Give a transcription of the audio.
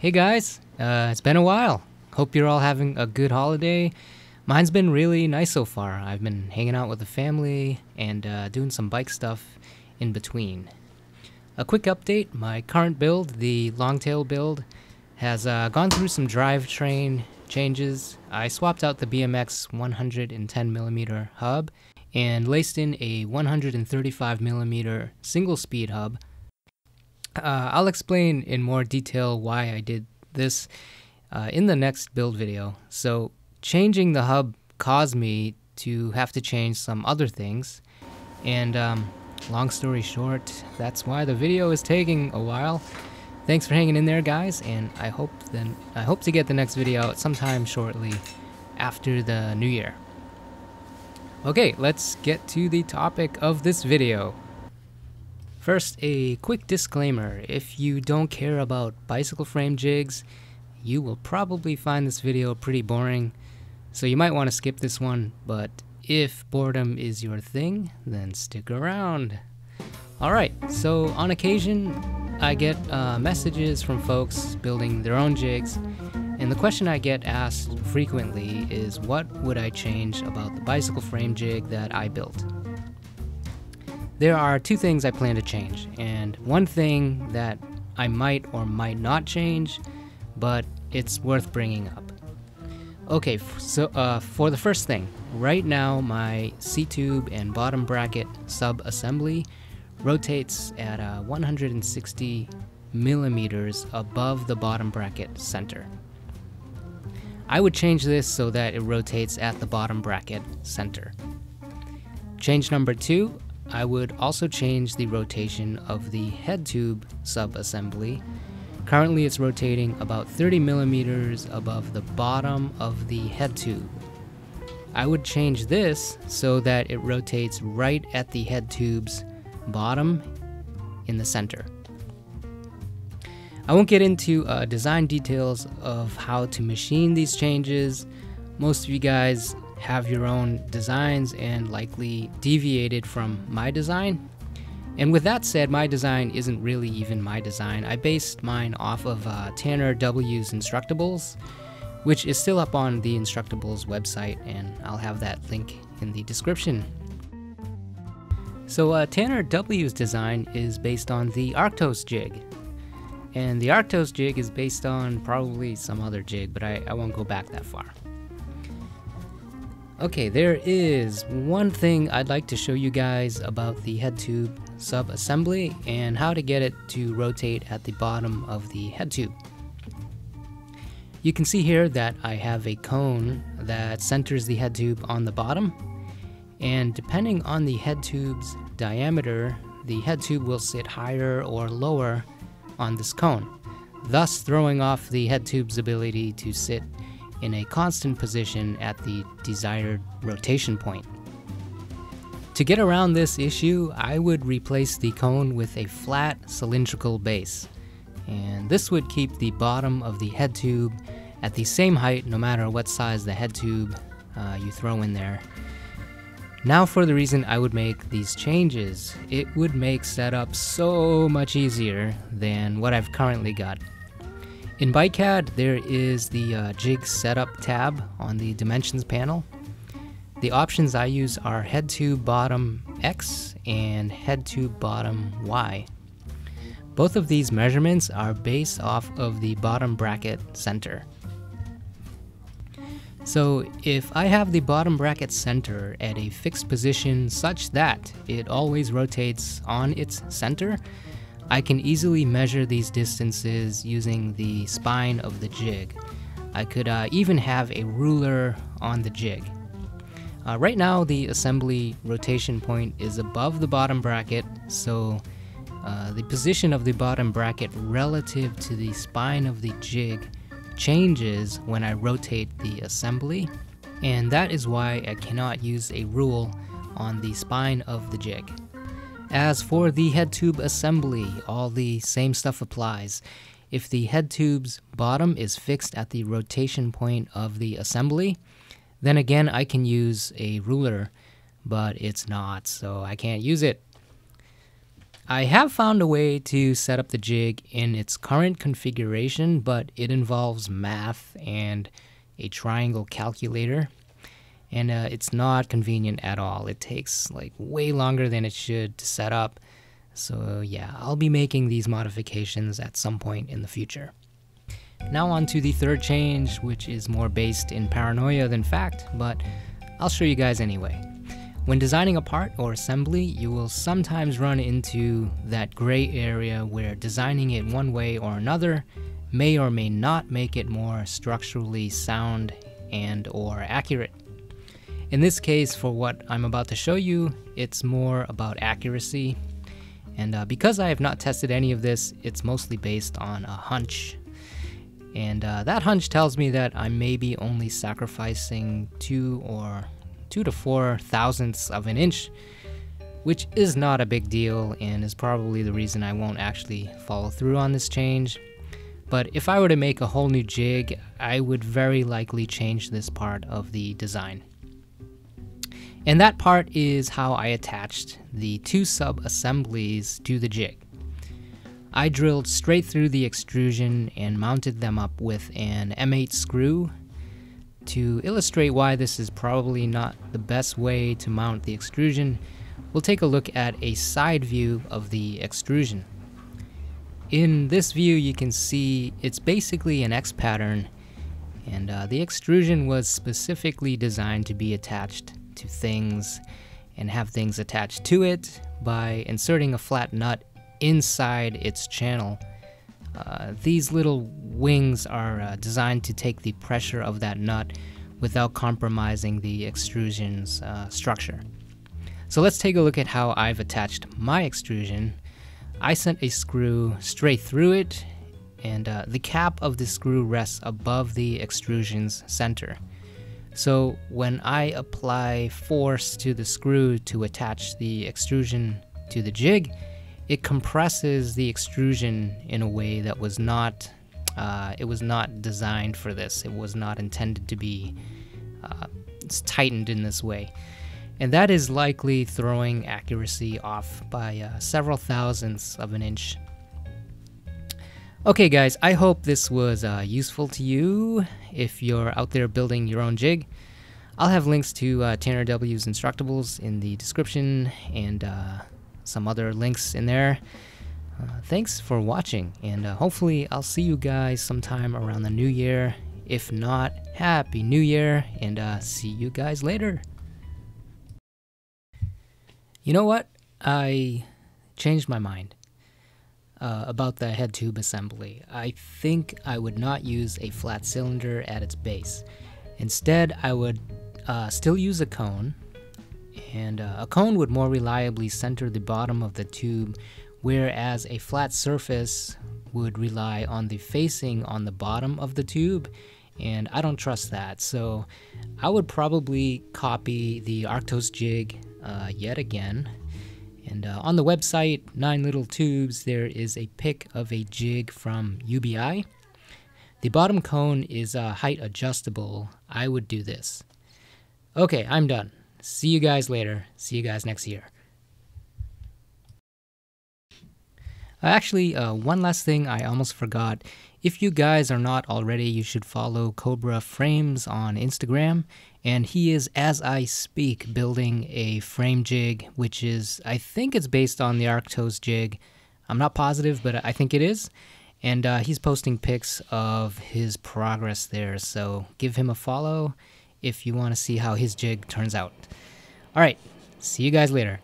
Hey guys, uh, it's been a while. Hope you're all having a good holiday. Mine's been really nice so far. I've been hanging out with the family and uh, doing some bike stuff in between. A quick update my current build, the Longtail build, has uh, gone through some drivetrain changes. I swapped out the BMX 110mm hub and laced in a 135mm single speed hub uh, I'll explain in more detail why I did this uh, in the next build video. So changing the hub caused me to have to change some other things. And um, long story short, that's why the video is taking a while. Thanks for hanging in there, guys, and I hope then I hope to get the next video out sometime shortly after the new year. Okay, let's get to the topic of this video. First, a quick disclaimer. If you don't care about bicycle frame jigs, you will probably find this video pretty boring, so you might want to skip this one, but if boredom is your thing, then stick around. Alright, so on occasion, I get uh, messages from folks building their own jigs, and the question I get asked frequently is what would I change about the bicycle frame jig that I built? There are two things I plan to change, and one thing that I might or might not change, but it's worth bringing up. Okay, so uh, for the first thing, right now my seat tube and bottom bracket sub-assembly rotates at uh, 160 millimeters above the bottom bracket center. I would change this so that it rotates at the bottom bracket center. Change number two, I would also change the rotation of the head tube sub-assembly. Currently it's rotating about 30 millimeters above the bottom of the head tube. I would change this so that it rotates right at the head tube's bottom in the center. I won't get into uh, design details of how to machine these changes. Most of you guys have your own designs and likely deviated from my design. And with that said, my design isn't really even my design. I based mine off of uh, Tanner W's Instructables, which is still up on the Instructables website, and I'll have that link in the description. So uh, Tanner W's design is based on the Arctos jig. And the Arctos jig is based on probably some other jig, but I, I won't go back that far. Okay, there is one thing I'd like to show you guys about the head tube sub-assembly and how to get it to rotate at the bottom of the head tube. You can see here that I have a cone that centers the head tube on the bottom and depending on the head tube's diameter, the head tube will sit higher or lower on this cone, thus throwing off the head tube's ability to sit in a constant position at the desired rotation point. To get around this issue, I would replace the cone with a flat cylindrical base. And this would keep the bottom of the head tube at the same height no matter what size the head tube uh, you throw in there. Now for the reason I would make these changes. It would make setup so much easier than what I've currently got. In BikeCAD, there is the uh, jig setup tab on the dimensions panel. The options I use are head tube bottom X and head tube bottom Y. Both of these measurements are based off of the bottom bracket center. So if I have the bottom bracket center at a fixed position such that it always rotates on its center, I can easily measure these distances using the spine of the jig. I could uh, even have a ruler on the jig. Uh, right now the assembly rotation point is above the bottom bracket, so uh, the position of the bottom bracket relative to the spine of the jig changes when I rotate the assembly, and that is why I cannot use a rule on the spine of the jig. As for the head tube assembly, all the same stuff applies. If the head tube's bottom is fixed at the rotation point of the assembly, then again I can use a ruler, but it's not, so I can't use it. I have found a way to set up the jig in its current configuration, but it involves math and a triangle calculator. And uh, it's not convenient at all. It takes like way longer than it should to set up. So yeah, I'll be making these modifications at some point in the future. Now on to the third change, which is more based in paranoia than fact, but I'll show you guys anyway. When designing a part or assembly, you will sometimes run into that gray area where designing it one way or another may or may not make it more structurally sound and or accurate. In this case, for what I'm about to show you, it's more about accuracy. And uh, because I have not tested any of this, it's mostly based on a hunch and uh, that hunch tells me that I may be only sacrificing two or two to four thousandths of an inch, which is not a big deal and is probably the reason I won't actually follow through on this change. But if I were to make a whole new jig, I would very likely change this part of the design. And that part is how I attached the two sub assemblies to the jig. I drilled straight through the extrusion and mounted them up with an M8 screw. To illustrate why this is probably not the best way to mount the extrusion, we'll take a look at a side view of the extrusion. In this view you can see it's basically an X pattern and uh, the extrusion was specifically designed to be attached to things and have things attached to it by inserting a flat nut inside its channel. Uh, these little wings are uh, designed to take the pressure of that nut without compromising the extrusion's uh, structure. So let's take a look at how I've attached my extrusion. I sent a screw straight through it and uh, the cap of the screw rests above the extrusion's center. So when I apply force to the screw to attach the extrusion to the jig, it compresses the extrusion in a way that was not uh, it was not designed for this. It was not intended to be uh, tightened in this way. And that is likely throwing accuracy off by uh, several thousandths of an inch. Okay, guys, I hope this was uh, useful to you if you're out there building your own jig. I'll have links to uh, Tanner W's Instructables in the description and uh, some other links in there. Uh, thanks for watching, and uh, hopefully, I'll see you guys sometime around the new year. If not, Happy New Year, and uh, see you guys later. You know what? I changed my mind uh, about the head tube assembly. I think I would not use a flat cylinder at its base. Instead, I would uh, still use a cone and uh, a cone would more reliably center the bottom of the tube, whereas a flat surface would rely on the facing on the bottom of the tube, and I don't trust that. So I would probably copy the Arctos jig uh, yet again. And uh, on the website, Nine Little Tubes, there is a pic of a jig from UBI. The bottom cone is uh, height adjustable. I would do this. Okay, I'm done. See you guys later. See you guys next year. Uh, actually, uh, one last thing I almost forgot. If you guys are not already, you should follow Cobra Frames on Instagram. And he is, as I speak, building a frame jig, which is, I think it's based on the Arctos jig. I'm not positive, but I think it is. And uh, he's posting pics of his progress there, so give him a follow if you want to see how his jig turns out. All right, see you guys later.